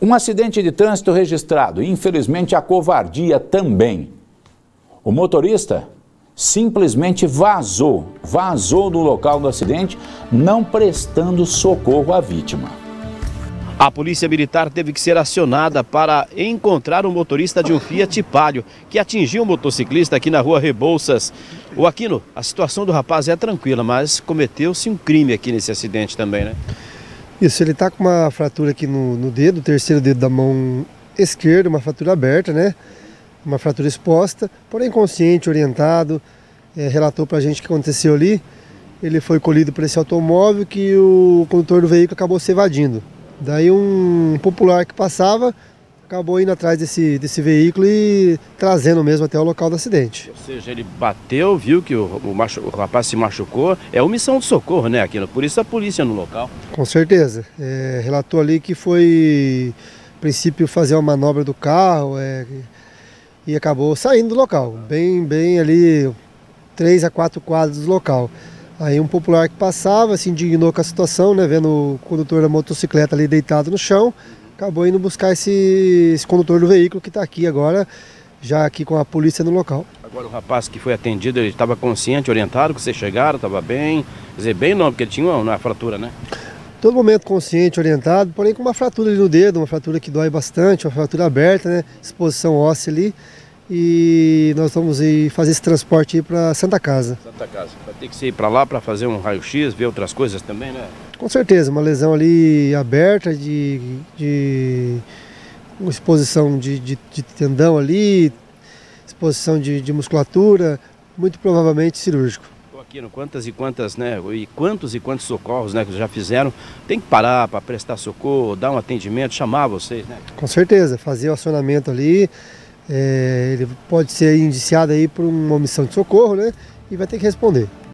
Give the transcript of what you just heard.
Um acidente de trânsito registrado, infelizmente a covardia também. O motorista simplesmente vazou, vazou do local do acidente, não prestando socorro à vítima. A polícia militar teve que ser acionada para encontrar o um motorista de um Fiat Palio que atingiu um motociclista aqui na rua Rebouças. O Aquino, a situação do rapaz é tranquila, mas cometeu-se um crime aqui nesse acidente também, né? Isso, ele está com uma fratura aqui no, no dedo, o terceiro dedo da mão esquerda, uma fratura aberta, né? Uma fratura exposta, porém consciente, orientado, é, relatou para a gente o que aconteceu ali. Ele foi colhido por esse automóvel que o condutor do veículo acabou se evadindo. Daí um popular que passava acabou indo atrás desse, desse veículo e trazendo mesmo até o local do acidente. Ou seja, ele bateu, viu que o, o, machu, o rapaz se machucou, é omissão de socorro, né, Aquilo? Por isso a polícia no local. Com certeza. É, relatou ali que foi, a princípio, fazer uma manobra do carro é, e acabou saindo do local, bem, bem ali, três a quatro quadros do local. Aí um popular que passava se indignou com a situação, né, vendo o condutor da motocicleta ali deitado no chão, acabou indo buscar esse, esse condutor do veículo que está aqui agora, já aqui com a polícia no local. Agora o rapaz que foi atendido, ele estava consciente, orientado, que vocês chegaram, estava bem, quer dizer, bem não, porque ele tinha uma, uma fratura, né? Todo momento consciente, orientado, porém com uma fratura ali no dedo, uma fratura que dói bastante, uma fratura aberta, né, exposição óssea ali e nós vamos ir fazer esse transporte para Santa Casa. Santa Casa. Vai ter que ir para lá para fazer um raio-x, ver outras coisas também, né? Com certeza, uma lesão ali aberta de, de exposição de, de, de, tendão ali, exposição de, de musculatura, muito provavelmente cirúrgico. Aqui, quantas e quantas, né? E quantos e quantos socorros, né, que já fizeram? Tem que parar para prestar socorro, dar um atendimento, chamar vocês, né? Com certeza, fazer o acionamento ali. É, ele pode ser indiciado aí por uma omissão de socorro, né? E vai ter que responder.